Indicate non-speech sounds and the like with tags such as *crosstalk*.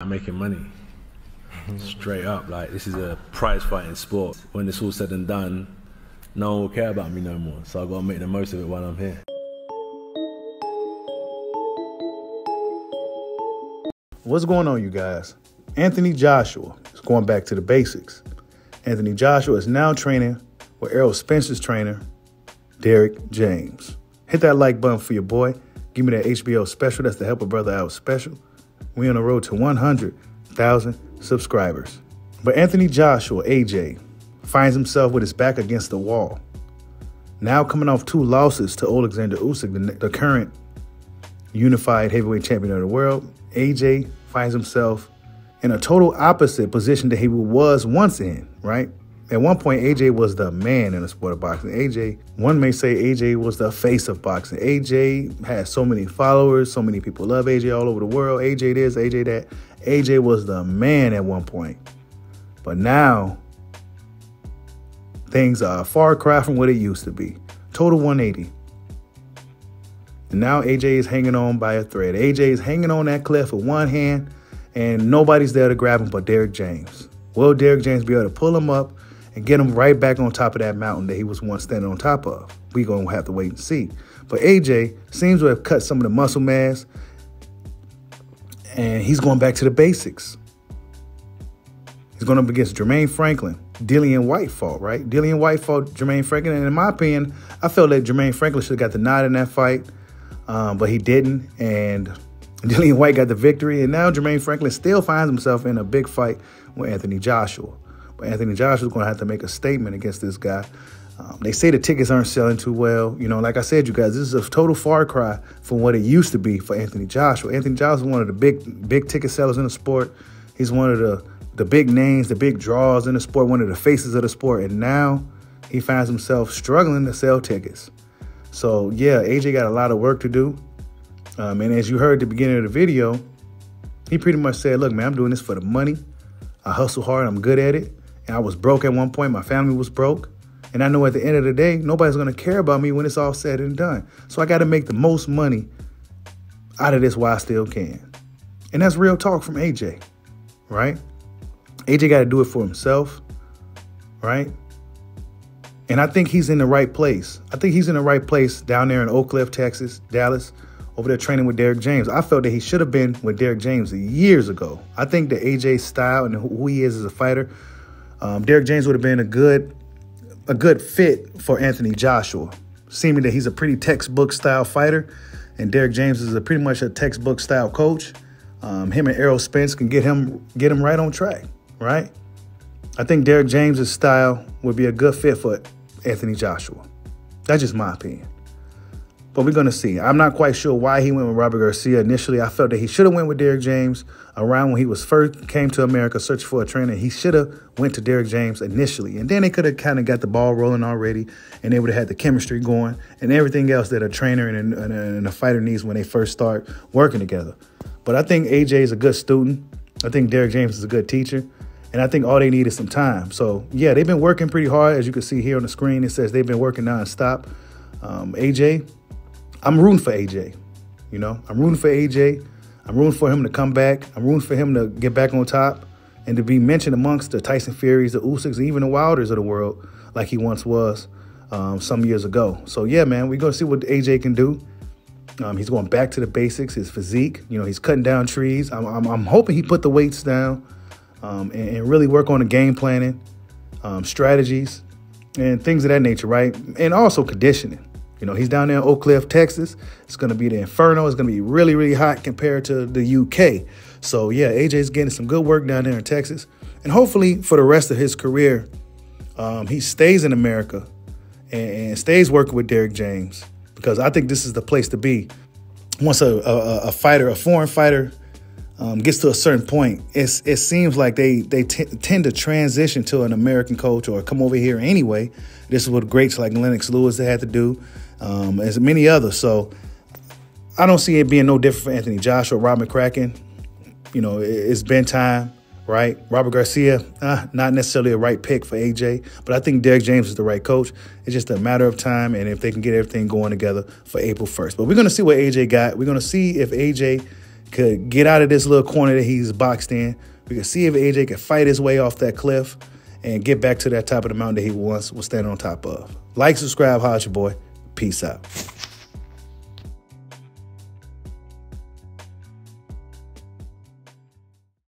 I'm making money. Straight up, like this is a prize fighting sport. When it's all said and done, no one will care about me no more. So I gotta make the most of it while I'm here. What's going on, you guys? Anthony Joshua is going back to the basics. Anthony Joshua is now training with Errol Spence's trainer, Derrick James. Hit that like button for your boy. Give me that HBO special. That's the Help a Brother Out special. We on the road to 100,000 subscribers. But Anthony Joshua, AJ, finds himself with his back against the wall. Now coming off two losses to Alexander Usyk, the, the current unified heavyweight champion of the world, AJ finds himself in a total opposite position that he was once in, right? At one point, AJ was the man in the sport of boxing. AJ, one may say AJ was the face of boxing. AJ has so many followers, so many people love AJ all over the world. AJ this, AJ that. AJ was the man at one point. But now, things are far cry from what it used to be. Total 180. And now AJ is hanging on by a thread. AJ is hanging on that cliff with one hand, and nobody's there to grab him but Derrick James. Will Derrick James be able to pull him up and get him right back on top of that mountain that he was once standing on top of? we to have to wait and see. But AJ seems to have cut some of the muscle mass, and he's going back to the basics. He's going up against Jermaine Franklin. Dillian Whyte fought, right? Dillian Whyte fought Jermaine Franklin. And in my opinion, I felt that Jermaine Franklin should have got the nod in that fight, um, but he didn't. And *laughs* Dillian Whyte got the victory. And now Jermaine Franklin still finds himself in a big fight with Anthony Joshua. Anthony Joshua is going to have to make a statement against this guy. Um, they say the tickets aren't selling too well. You know, like I said, you guys, this is a total far cry from what it used to be for Anthony Joshua. Anthony Joshua is one of the big, big ticket sellers in the sport. He's one of the the big names, the big draws in the sport, one of the faces of the sport, and now he finds himself struggling to sell tickets. So yeah, AJ got a lot of work to do. Um, and as you heard at the beginning of the video, he pretty much said, "Look, man, I'm doing this for the money. I hustle hard. I'm good at it. And I was broke at one point. My family was broke." And I know at the end of the day, nobody's gonna care about me when it's all said and done. So I gotta make the most money out of this while I still can. And that's real talk from AJ, right? AJ got to do it for himself, right? And I think he's in the right place. I think he's in the right place down there in Oak Cliff, Texas, Dallas, over there training with Derrick James. I felt that he should have been with Derrick James years ago. I think the AJ style and who he is as a fighter, um, Derrick James would have been a good, a good fit for Anthony Joshua. Seeming that he's a pretty textbook style fighter, and Derrick James is a pretty much a textbook style coach. Um, him and Errol Spence can get him get him right on track right? I think Derrick James's style would be a good fit for Anthony Joshua. That's just my opinion. But we're gonna see. I'm not quite sure why he went with Robert Garcia initially. I felt that he should have went with Derrick James around when he was first came to America searching for a trainer. He should have went to Derrick James initially, and then they could have kind of got the ball rolling already, and they would have had the chemistry going and everything else that a trainer and a, and a fighter needs when they first start working together. But I think AJ is a good student. I think Derrick James is a good teacher. And I think all they need is some time. So, yeah, they've been working pretty hard. As you can see here on the screen, it says they've been working nonstop. Um, AJ, I'm rooting for AJ. You know, I'm rooting for AJ. I'm rooting for him to come back. I'm rooting for him to get back on top and to be mentioned amongst the Tyson Furies, the Usyks, and even the Wilders of the world like he once was um, some years ago. So, yeah, man, we're going to see what AJ can do. Um, he's going back to the basics, his physique. You know, he's cutting down trees. I'm, I'm, I'm hoping he put the weights down um, and, and, really work on the game planning, um, strategies, and things of that nature, right? And also conditioning. You know, he's down there in Oak Cliff, Texas. It's going to be the inferno. It's going to be really, really hot compared to the UK. So, yeah, AJ's getting some good work down there in Texas. And hopefully, for the rest of his career, um, he stays in America and, and, stays working with Derrick James because I think this is the place to be. Once a, a, a fighter, a foreign fighter, um, gets to a certain point, it's, it seems like they they t- tend to transition to an American coach or come over here anyway. This is what greats like Lennox Lewis they had to do, um, as many others. So I don't see it being no different for Anthony Joshua, Rob McCracken. You know, it, has been time, right? Robert Garcia, uh, not necessarily a right pick for AJ, but I think Derrick James is the right coach. It's just a matter of time, and if they can get everything going together for April 1st. But we're going to see what AJ got. We're going to see if AJ could get out of this little corner that he's boxed in. We could see if AJ could fight his way off that cliff and get back to that top of the mountain that he once was standing on top of. Like, subscribe, holla your boy. Peace out.